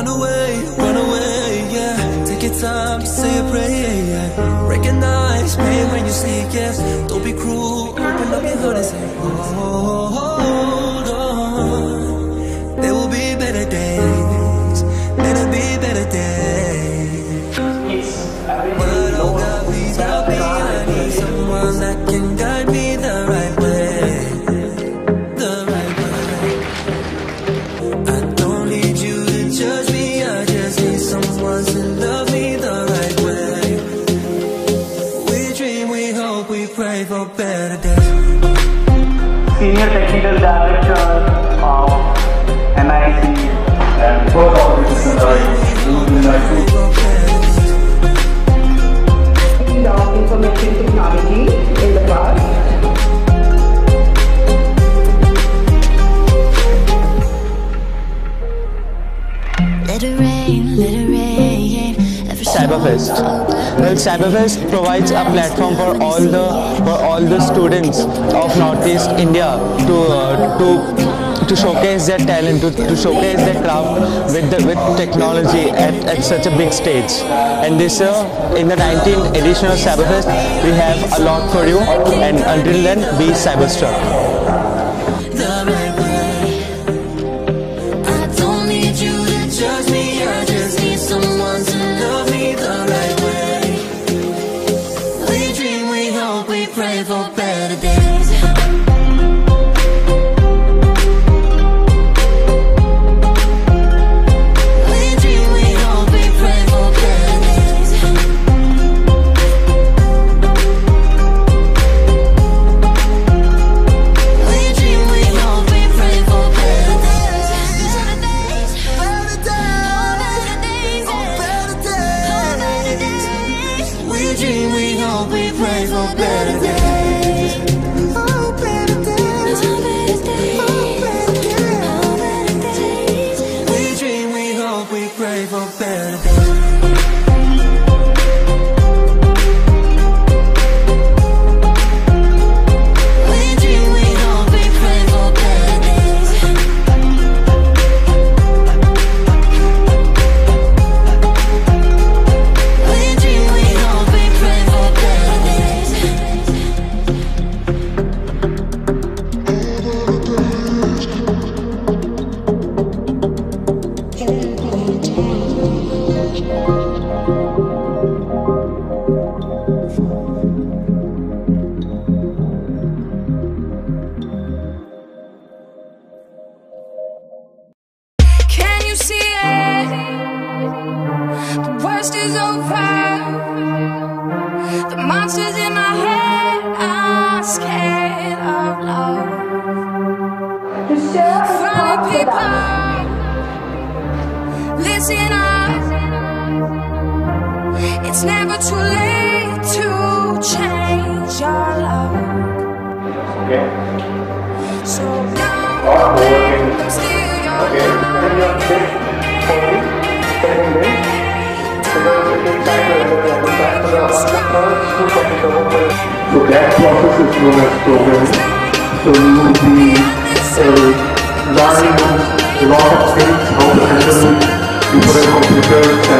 Run away, run away, yeah. Take your time, say a prayer, yeah. Recognize pain when you see it, yes Don't be cruel, open up your heart and say Hold on. There will be better days There'll be better days. But oh God, please help me I need someone that can guide me. Senior Technical Director of NIC and both offices are UNIC. Cyberfest. Well, Cyberfest provides a platform for all the for all the students of Northeast India to uh, to to showcase their talent, to, to showcase their craft with the, with technology at, at such a big stage. And this year, in the 19th edition of Cyberfest, we have a lot for you. And until then, be cyberstruck. Pray for better days. We dream, we hope, we pray for better we pray for better Funny people, listen up. It's never too late to change your love. Okay. So let working. them steal your Okay. When you're sick, sorry, second day, because it takes time to understand the time for the third school technical work. So that process is known as programming. So you will be uh, learning a lot of things, how to handle different computers